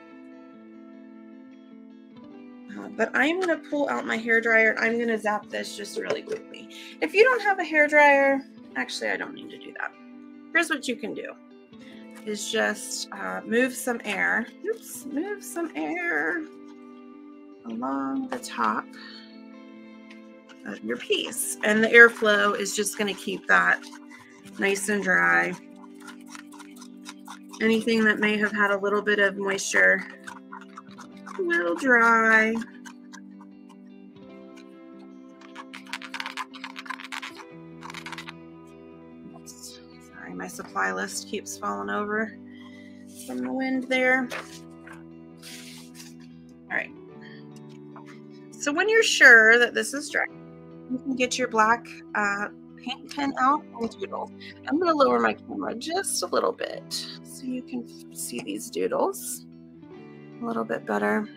[SPEAKER 1] Uh, but I'm going to pull out my hair dryer and I'm going to zap this just really quickly. If you don't have a hair dryer, actually I don't need to do that. Here's what you can do is just uh, move some air. Oops, move some air along the top of your piece. And the airflow is just going to keep that nice and dry. Anything that may have had a little bit of moisture will dry. Sorry, my supply list keeps falling over from the wind there. All right. So when you're sure that this is dry, you can get your black uh, paint pen out and doodle. I'm going to lower my camera just a little bit so you can see these doodles a little bit better.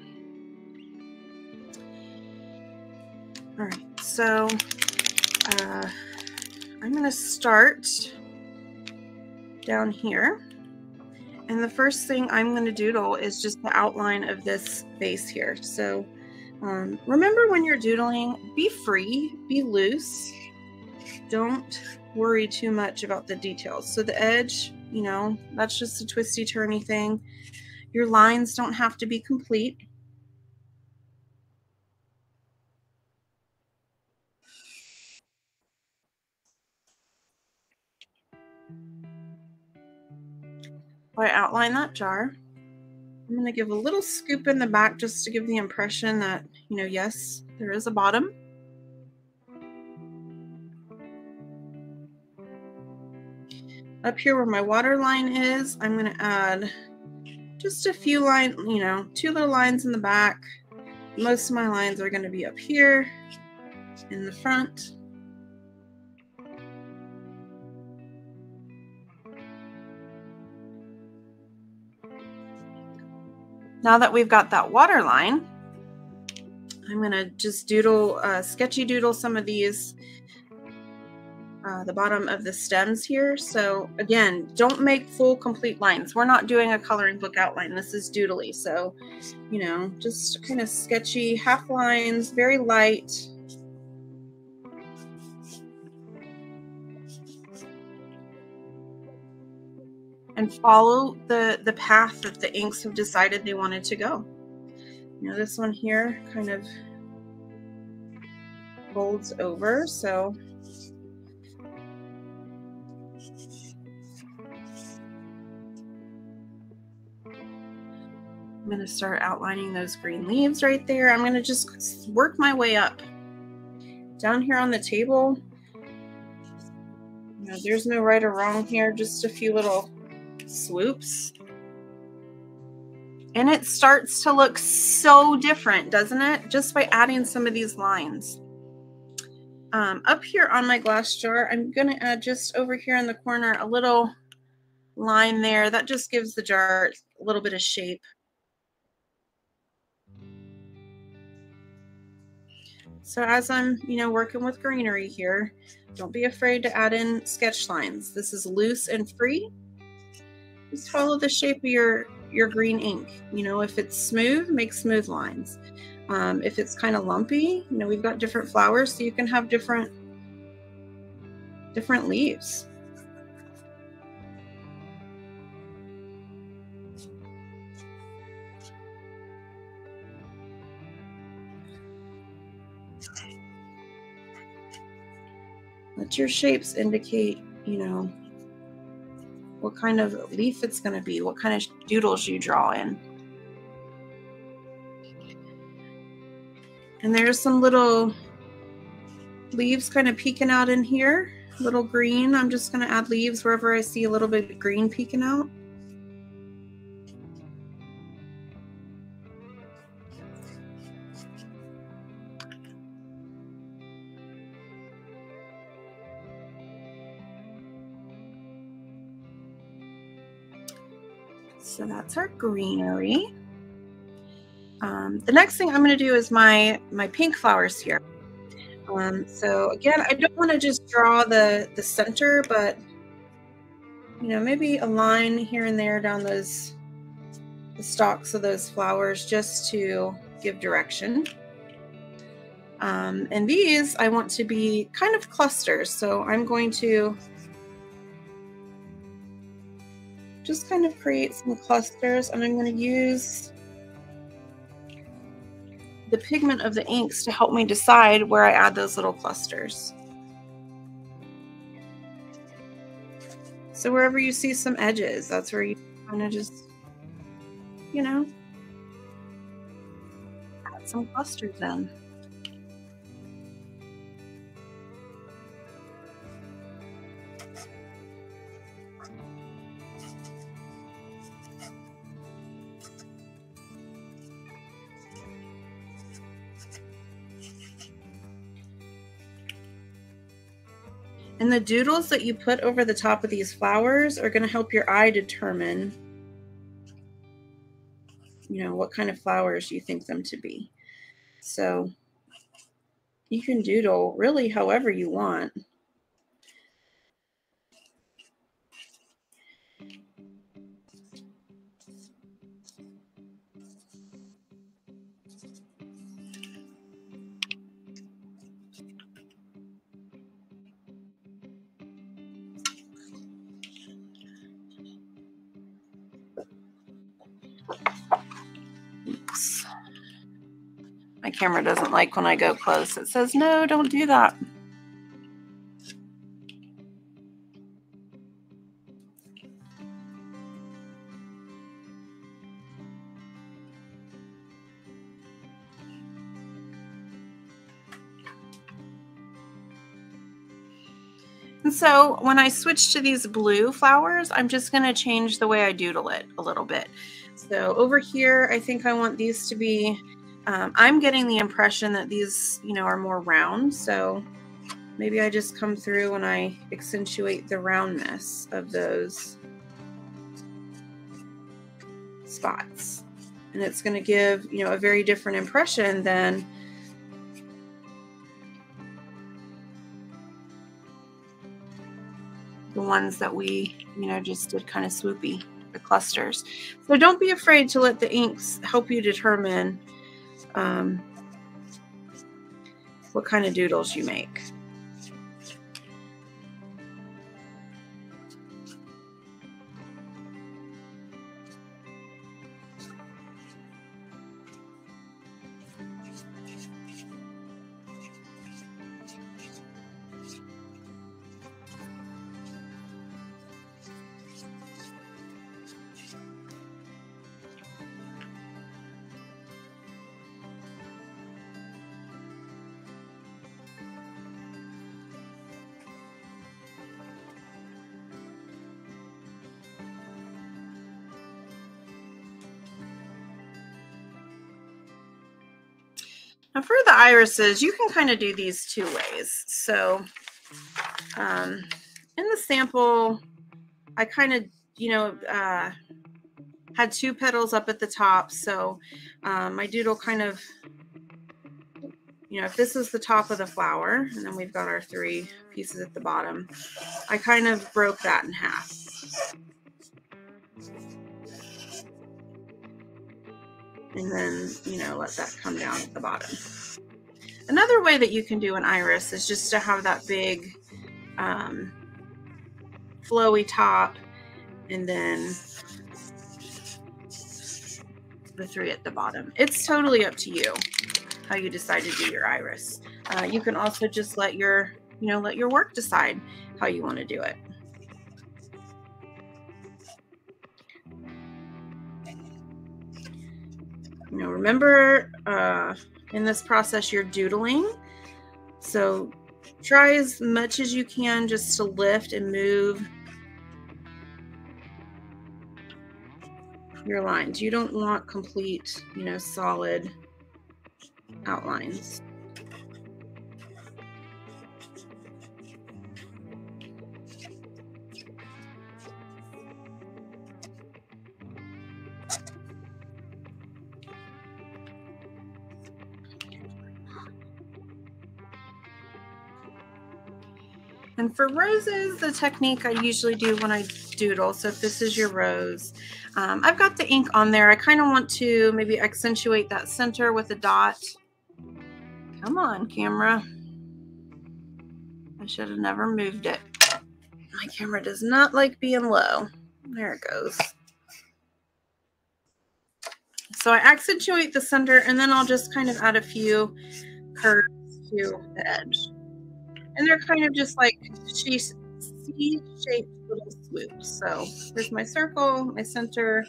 [SPEAKER 1] All right, so uh, I'm going to start down here. And the first thing I'm going to doodle is just the outline of this face here. So um, remember when you're doodling, be free, be loose. Don't worry too much about the details. So the edge, you know, that's just a twisty turny thing. Your lines don't have to be complete. I outline that jar. I'm going to give a little scoop in the back just to give the impression that, you know, yes, there is a bottom. Up here where my water line is, I'm going to add just a few lines, you know, two little lines in the back. Most of my lines are going to be up here in the front. Now that we've got that water line, I'm going to just doodle, uh, sketchy doodle some of these, uh, the bottom of the stems here. So again, don't make full complete lines. We're not doing a coloring book outline. This is doodly. So, you know, just kind of sketchy half lines, very light. And follow the, the path that the inks have decided they wanted to go. You know, this one here kind of folds over, so I'm going to start outlining those green leaves right there. I'm going to just work my way up. Down here on the table, You know, there's no right or wrong here, just a few little swoops. And it starts to look so different, doesn't it? Just by adding some of these lines. Um, up here on my glass jar, I'm going to add just over here in the corner a little line there. That just gives the jar a little bit of shape. So as I'm, you know, working with greenery here, don't be afraid to add in sketch lines. This is loose and free. Just follow the shape of your, your green ink. You know, if it's smooth, make smooth lines. Um, if it's kind of lumpy, you know, we've got different flowers, so you can have different different leaves. Let your shapes indicate, you know, what kind of leaf it's going to be, what kind of doodles you draw in. And there's some little leaves kind of peeking out in here, little green. I'm just going to add leaves wherever I see a little bit of green peeking out. So that's our greenery. Um, the next thing I'm going to do is my, my pink flowers here. Um, so again, I don't want to just draw the, the center, but you know, maybe a line here and there down those the stalks of those flowers just to give direction. Um, and these I want to be kind of clusters. So I'm going to just kind of create some clusters and I'm going to use the pigment of the inks to help me decide where I add those little clusters. So wherever you see some edges, that's where you kind of just, you know, add some clusters in. The doodles that you put over the top of these flowers are going to help your eye determine, you know, what kind of flowers you think them to be. So you can doodle really however you want. Camera doesn't like when I go close. It says, no, don't do that. And so when I switch to these blue flowers, I'm just going to change the way I doodle it a little bit. So over here, I think I want these to be um, I'm getting the impression that these, you know, are more round. So maybe I just come through and I accentuate the roundness of those spots. And it's going to give, you know, a very different impression than the ones that we, you know, just did kind of swoopy, the clusters. So don't be afraid to let the inks help you determine um, what kind of doodles you make. For the irises, you can kind of do these two ways. So um, in the sample, I kind of, you know, uh, had two petals up at the top. So um, my doodle kind of, you know, if this is the top of the flower, and then we've got our three pieces at the bottom, I kind of broke that in half. And then, you know, let that come down at the bottom. Another way that you can do an iris is just to have that big um, flowy top and then the three at the bottom. It's totally up to you how you decide to do your iris. Uh, you can also just let your, you know, let your work decide how you want to do it. Know, remember uh, in this process you're doodling. So try as much as you can just to lift and move your lines. You don't want complete, you know, solid outlines. And for roses, the technique I usually do when I doodle, so if this is your rose, um, I've got the ink on there. I kind of want to maybe accentuate that center with a dot. Come on, camera. I should have never moved it. My camera does not like being low. There it goes. So I accentuate the center and then I'll just kind of add a few curves to the edge and they're kind of just like C-shaped little swoops. So here's my circle, my center,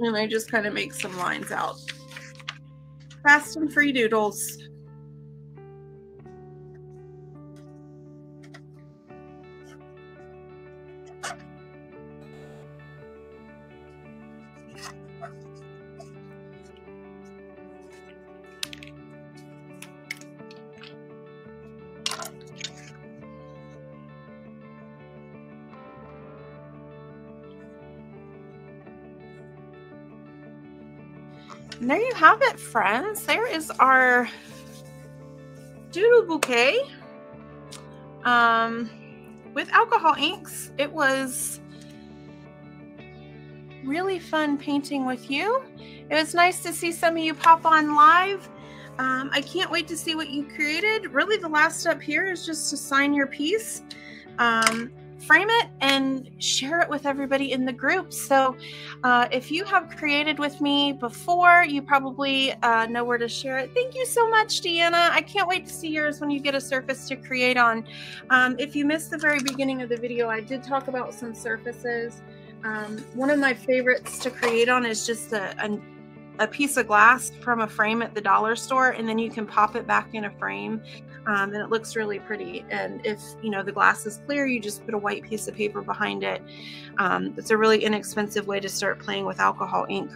[SPEAKER 1] and I just kind of make some lines out. Fast and free doodles. There you have it, friends. There is our doodle bouquet um, with alcohol inks. It was really fun painting with you. It was nice to see some of you pop on live. Um, I can't wait to see what you created. Really, the last step here is just to sign your piece. Um, frame it and share it with everybody in the group. So, uh, if you have created with me before, you probably uh, know where to share it. Thank you so much, Deanna. I can't wait to see yours when you get a surface to create on. Um, if you missed the very beginning of the video, I did talk about some surfaces. Um, one of my favorites to create on is just a, a a piece of glass from a frame at the dollar store and then you can pop it back in a frame um, and it looks really pretty and if you know the glass is clear you just put a white piece of paper behind it um, it's a really inexpensive way to start playing with alcohol ink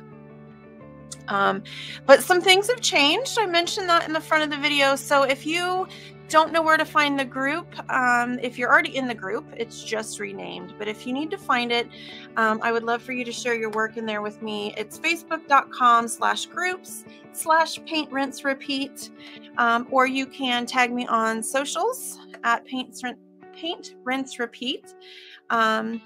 [SPEAKER 1] um, but some things have changed. I mentioned that in the front of the video. So if you don't know where to find the group, um, if you're already in the group, it's just renamed. But if you need to find it, um, I would love for you to share your work in there with me. It's facebook.com slash groups slash paint rinse repeat. Um, or you can tag me on socials at paint, paint rinse repeat. Um,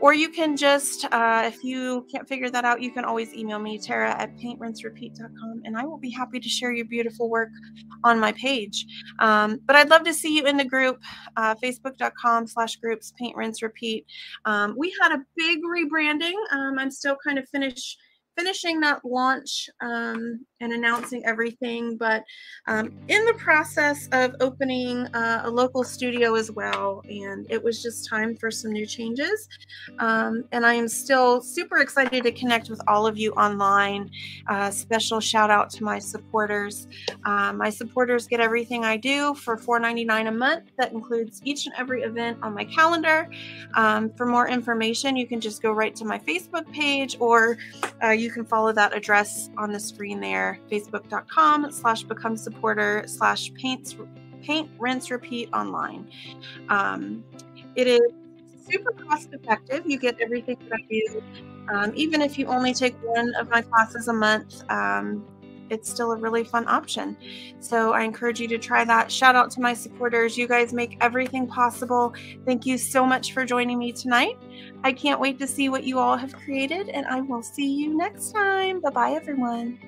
[SPEAKER 1] or you can just, uh, if you can't figure that out, you can always email me, Tara at paintrinserepeat.com, and I will be happy to share your beautiful work on my page. Um, but I'd love to see you in the group, uh, facebook.com slash groups, paint, rinse, repeat. Um, we had a big rebranding. Um, I'm still kind of finished finishing that launch um, and announcing everything, but um, in the process of opening uh, a local studio as well. And it was just time for some new changes. Um, and I am still super excited to connect with all of you online. Uh, special shout out to my supporters. Uh, my supporters get everything I do for $4.99 a month. That includes each and every event on my calendar. Um, for more information, you can just go right to my Facebook page or uh, you can follow that address on the screen there, facebook.com slash become supporter slash paints paint, rinse, repeat online. Um, it is super cost effective. You get everything that I do. Um, even if you only take one of my classes a month, um, it's still a really fun option. So I encourage you to try that. Shout out to my supporters. You guys make everything possible. Thank you so much for joining me tonight. I can't wait to see what you all have created, and I will see you next time. Bye bye, everyone.